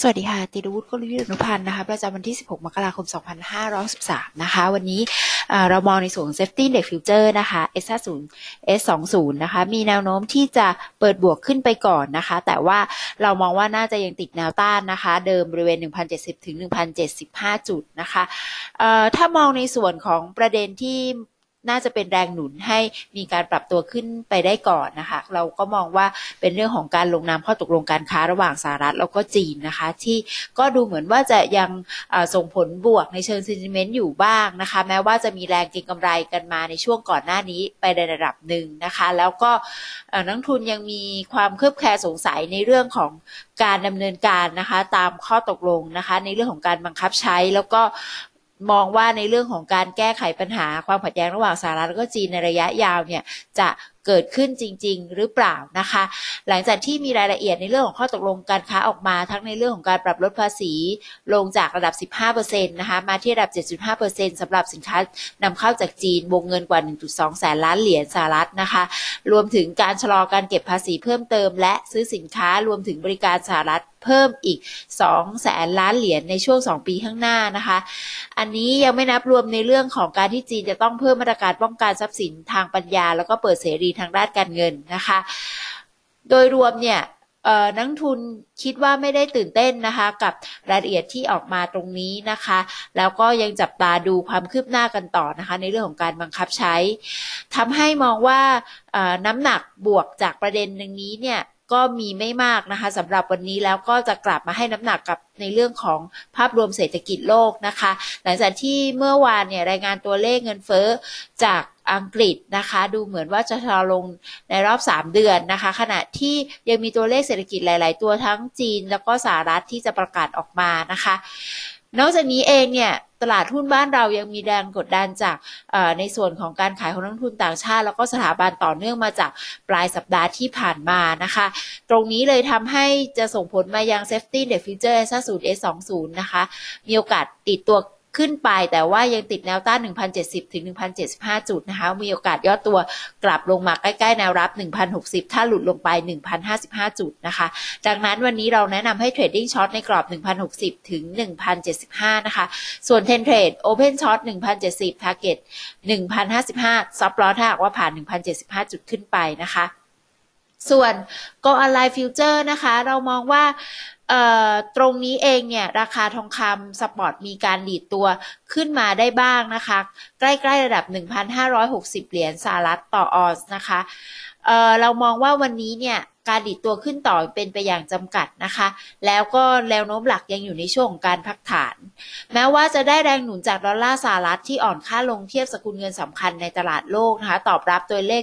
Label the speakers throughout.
Speaker 1: สวัสดีค่ะ ติรวุฒิกลยุทธ์อนุพันธ์นะคะ ประจำวันที่ 16 มกราคม 2513 นะคะ วันนี้เรามองในส่วนของ Safety Index Future นะคะ S50 S20 นะคะ มีแนวโน้มที่จะเปิดบวกขึ้นไปก่อนนะคะ แต่ว่าเรามองว่าน่าจะยังติดแนวต้านนะคะ เดิมบริเวณ 1,070 ถึง 1,075 จุดนะคะ ถ้ามองในส่วนของประเด็นที่ น่าจะเป็นแรงหนุนให้มีการปรับตัวขึ้นไปได้ก่อนนะคะ เราก็มองว่าเป็นเรื่องของการลงนามข้อตกลงการค้าระหว่างสหรัฐแล้วก็จีนนะคะ ที่ก็ดูเหมือนว่าจะยังส่งผลบวกในเชิงซินติเมนต์อยู่บ้างนะคะ แม้ว่าจะมีแรงเก็งกำไรกันมาในช่วงก่อนหน้านี้ไปในระดับหนึ่งนะคะ แล้วก็นักทุนยังมีความเคลือบแคลงสงสัยในเรื่องของการดำเนินการนะคะ ตามข้อตกลงนะคะ ในเรื่องของการบังคับใช้แล้วก็ มองว่าในเรื่องของการแก้ไขปัญหาความขัดแย้งระหว่างสหรัฐและก็จีนในระยะยาวเนี่ยจะเกิดขึ้นจริง ๆ หรือเปล่านะคะ หลังจากที่มีรายละเอียดในเรื่องของข้อตกลงการค้าออกมาทั้งในเรื่องของการปรับลดภาษีลงจากระดับ 15%นะคะมาที่ระดับ 7.5%สำหรับสินค้านำเข้าจากจีนวงเงินกว่า 1.2 แสนล้านเหรียญสหรัฐนะคะ รวมถึงการชะลอการเก็บภาษีเพิ่มเติม และซื้อสินค้ารวมถึงบริการสหรัฐ เพิ่มอีก2แสนล้านเหรียญในช่วง 2 ปีข้างหน้านะคะ อันนี้ยังไม่นับรวมในเรื่องของการที่จีนจะต้องเพิ่มมาตรการป้องกันทรัพย์สินทางปัญญา แล้วก็เปิดเสรีทางด้านการเงินนะคะ โดยรวมเนี่ยนักทุนคิดว่าไม่ได้ตื่นเต้นนะคะ กับรายละเอียดที่ออกมาตรงนี้นะคะ แล้วก็ยังจับตาดูความคืบหน้ากันต่อนะคะ ในเรื่องของการบังคับใช้ทำให้มองว่าน้ำหนักบวกจากประเด็นนี้เนี่ย ก็มีไม่มากนะคะสำหรับวันนี้แล้วก็จะกลับมาให้น้ำหนักกับในเรื่องของภาพรวมเศรษฐกิจโลกนะคะ หลังจากที่เมื่อวานเนี่ยรายงานตัวเลขเงินเฟ้อจากอังกฤษนะคะ ดูเหมือนว่าจะชะลอลงในรอบ 3 เดือนนะคะ ขณะที่ยังมีตัวเลขเศรษฐกิจหลาย ๆ ตัวทั้งจีน แล้วก็สหรัฐที่จะประกาศออกมานะคะ นอกจากนี้เองเนี่ยตลาดหุ้นบ้านเรายังมีแรงกดดันจากในส่วนของการขายของนักทุนต่างชาติ แล้วก็สถาบันต่อเนื่องมาจากปลายสัปดาห์ที่ผ่านมานะคะ ตรงนี้เลยทำให้จะส่งผลมายัง Safety The Future S50 S20 นะคะ มีโอกาสดีดตัว ขึ้นไปแต่ว่ายังติดแนวต้าน 1,070 ถึง 1,075 จุดนะคะ มีโอกาสย่อตัวกลับลงมาใกล้ๆแนวรับ 1,060 ถ้าหลุดลงไป 1,055 จุดนะคะ ดังนั้นวันนี้เราแนะนำให้ trading short ในกรอบ 1,060 ถึง 1,075 นะคะ ส่วน day trade open short 1,070 target 1,055 stop loss ถ้าหากว่าผ่าน 1,075 จุดขึ้นไปนะคะ ส่วน Gold Online Futures นะคะ เรามองว่า ตรงนี้เองเนี่ยราคาทองคำ spot มีการดีดตัวขึ้นมาได้บ้างนะคะ ใกล้ๆระดับ 1,560 เหรียญสหรัฐต่อออนซ์นะคะเรามองว่าวันนี้เนี่ยการดีดตัวขึ้นต่อเป็นไปอย่างจำกัดนะคะ แล้วก็แนวโน้มหลักยังอยู่ในช่วงของการพักฐาน แม้ว่าจะได้แรงหนุนจากดอลลาร์สหรัฐที่อ่อนค่าลงเทียบสกุลเงินสำคัญในตลาดโลกนะคะ ตอบรับตัวเลข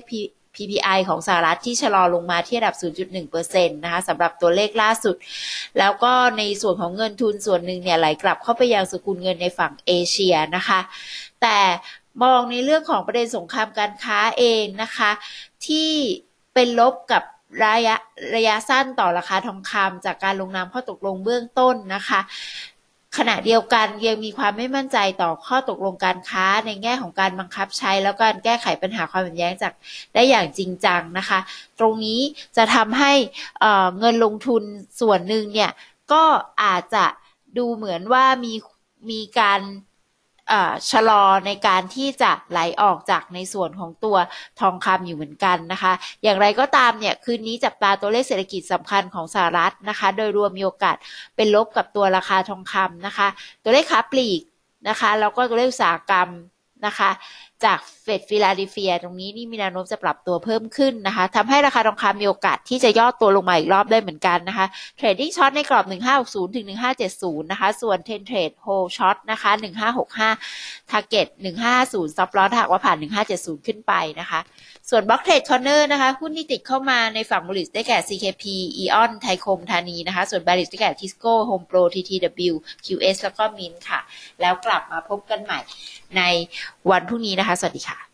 Speaker 1: PPI ของสหรัฐที่ชะลอลงมาที่ระดับ 0.1%นะคะสำหรับตัวเลขล่าสุด แล้วก็ในส่วนของเงินทุนส่วนหนึ่งเนี่ยไหลกลับเข้าไปยังสกุลเงินในฝั่งเอเชียนะคะ แต่มองในเรื่องของประเด็นสงครามการค้าเองนะคะ ที่เป็นลบกับระยะระยะสั้นต่อราคาทองคำจากการลงนามข้อตกลงเบื้องต้นนะคะ ขณะเดียวกันยังมีความไม่มั่นใจต่อข้อตกลงการค้าในแง่ของการบังคับใช้ แล้วการแก้ไขปัญหาความขัดแย้งจากได้อย่างจริงจังนะคะ ตรงนี้จะทำให้เงินลงทุนส่วนหนึ่งเนี่ยก็อาจจะดูเหมือนว่ามีมีการ ชะลอในการที่จะไหลออกจากในส่วนของตัวทองคำอยู่เหมือนกันนะคะ อย่างไรก็ตามเนี่ยคืนนี้จับตาตัวเลขเศรษฐกิจสำคัญของสหรัฐนะคะ โดยรวมมีโอกาสเป็นลบกับตัวราคาทองคำนะคะ ตัวเลขค้าปลีกนะคะแล้วก็ตัวเลขอุตสาหกรรม นะคะ จากเฟดฟิลาเดลเฟีย ตรงนี้นี่มีแนวโน้มจะปรับตัวเพิ่มขึ้นนะคะทำให้ราคาทองคำมีโอกาสที่จะย่อตัวลงมาอีกรอบได้เหมือนกันนะคะ Trading Short ในกรอบ 1560 ถึง 1570 นะคะ ส่วน Trend Trade Hold Short นะคะ 1565 Target 150 Stop Loss หากว่าผ่าน 1570 ขึ้นไปนะคะ ส่วน Block Trade Corner นะคะ หุ้นที่ติดเข้ามาในฝั่ง Bullish ได้แก่ CKP EON ไทยคมธานีนะคะ ส่วน Bearish ได้แก่ Tisco Home Pro TTW QS แล้วก็มินค่ะ แล้วกลับมาพบกันใหม่ ในวันพรุ่งนี้นะคะ สวัสดีค่ะ